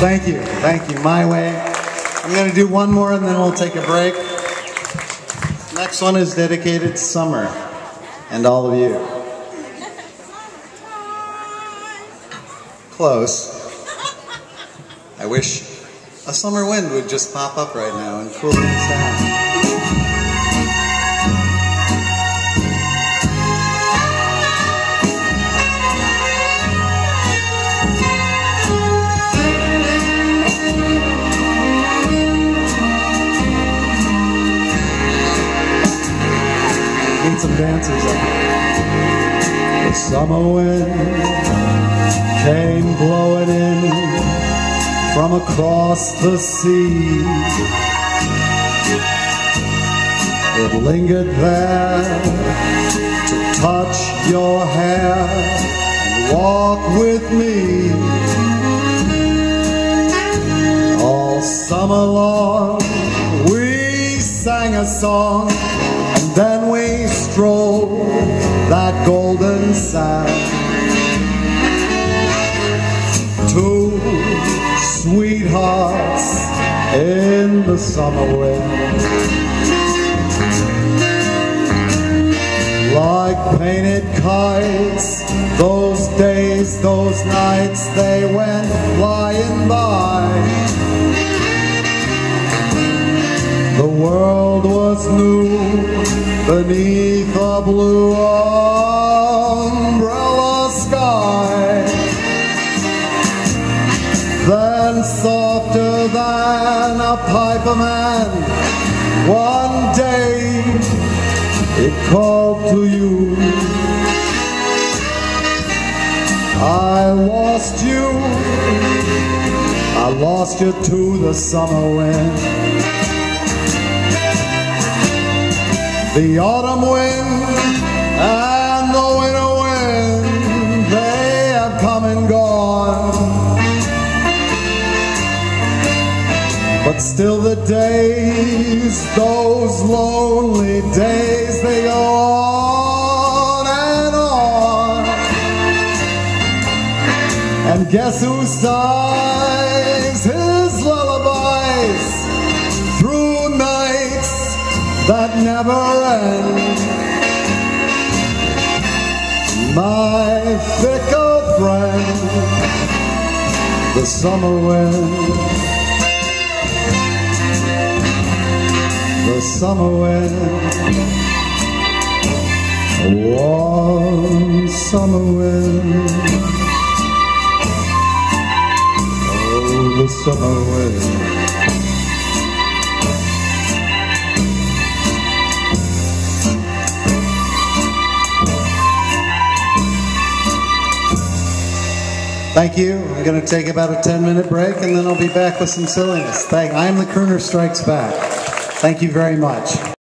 Thank you, thank you. My way. I'm going to do one more and then we'll take a break. Next one is dedicated to Summer and all of you. Close. I wish a summer wind would just pop up right now and cool things down. Some dancers up here. The summer wind came blowing in from across the sea. It lingered there to touch your hair and walk with me. All summer long we sang a song and then we that golden sand. Two sweethearts in the summer wind. Like painted kites, those days, those nights, they went flying by. The world was new beneath a blue umbrella sky. Then softer than a piper man, one day it called to you. I lost you, I lost you to the summer wind. The autumn wind and the winter wind, they have come and gone. But still the days, those lonely days, they go on and on. And guess who sighs his lullabies through nights that never My fickle friend, the summer wind. the summer wind, warm summer wind. Oh, the summer wind. Thank you. I'm going to take about a 10 minute break and then I'll be back with some silliness. Thank, I'm the Crooner Strikes Back. Thank you very much.